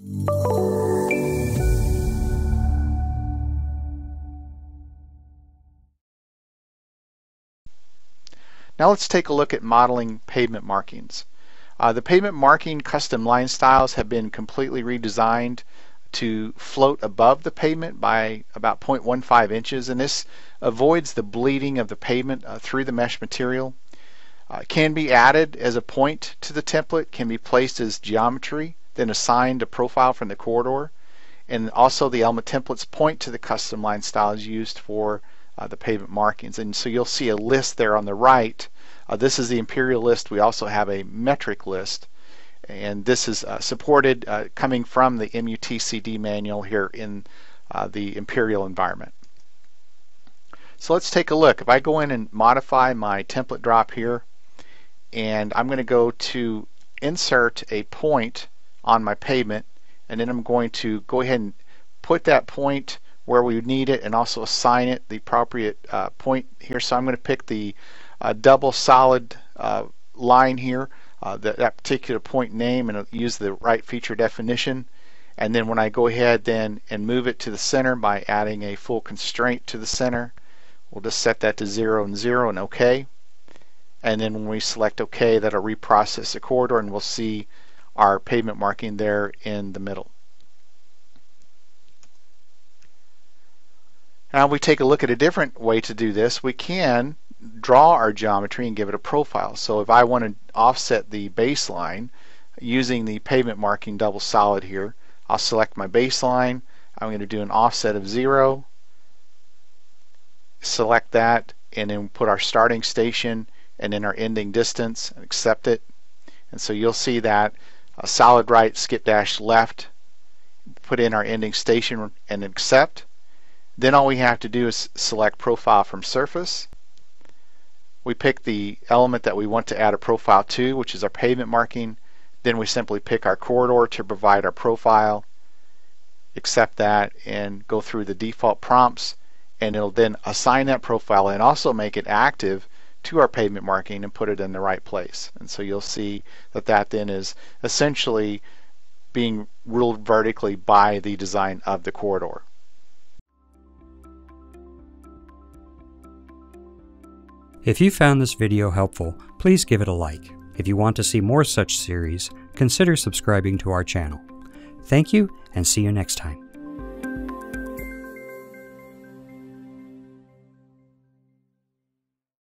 Now let's take a look at modeling pavement markings. Uh, the pavement marking custom line styles have been completely redesigned to float above the pavement by about 0.15 inches and this avoids the bleeding of the pavement uh, through the mesh material. Uh, can be added as a point to the template, can be placed as geometry, then assigned a profile from the corridor. And also the element templates point to the custom line styles used for uh, the pavement markings. And so you'll see a list there on the right. Uh, this is the imperial list. We also have a metric list. And this is uh, supported uh, coming from the MUTCD manual here in uh, the imperial environment. So let's take a look. If I go in and modify my template drop here, and I'm going to go to insert a point on my pavement, and then I'm going to go ahead and put that point where we need it and also assign it the appropriate uh, point here. So I'm going to pick the uh, double solid uh, line here, uh, that, particular point name, and use the right feature definition. And then when I go ahead then and move it to the center by adding a full constraint to the center, we'll just set that to 0 and 0 and OK. And then when we select OK, that'll reprocess the corridor and we'll see our pavement marking there in the middle. Now we take a look at a different way to do this. We can draw our geometry and give it a profile. So if I want to offset the baseline using the pavement marking double solid here, I'll select my baseline. I'm going to do an offset of zero, select that, and then put our starting station and then our ending distance and accept it. And so you'll see that a solid right, skip dash left, put in our ending station and accept. Then all we have to do is select profile from surface. We pick the element that we want to add a profile to, which is our pavement marking. Then we simply pick our corridor to provide our profile, accept that, and go through the default prompts, and it'll then assign that profile and also make it active to our pavement marking and put it in the right place. And so you'll see that that then is essentially being ruled vertically by the design of the corridor. If you found this video helpful, please give it a like. If you want to see more such series, consider subscribing to our channel. Thank you and see you next time.